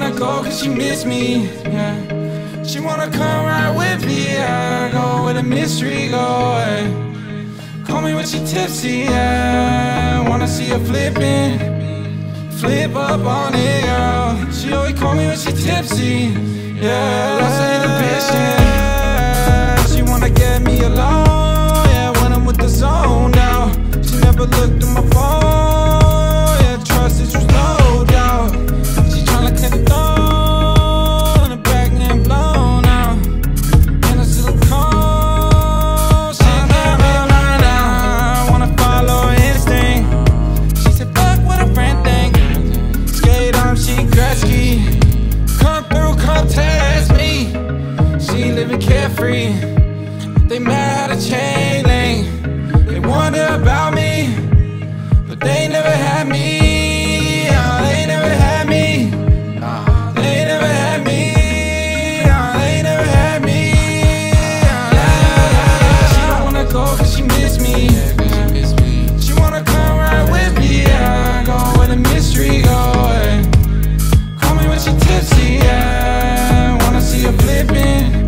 that she miss me, yeah. She wanna come ride with me, yeah. Go where the mystery go, yeah. Call me when she tipsy, yeah. Wanna see her flipping, flip up on it, girl. She always call me when she tipsy, yeah. Lost her inhibition. carefree. They mad at chain link. They wonder about me, but they never had me. Oh, they never had me. Oh, they never had me. Oh, they never had me. Oh, she don't wanna go cause she miss me. She wanna come right with me. Yeah, go where the mystery goes. Call me when she tipsy. Yeah, wanna see her flipping.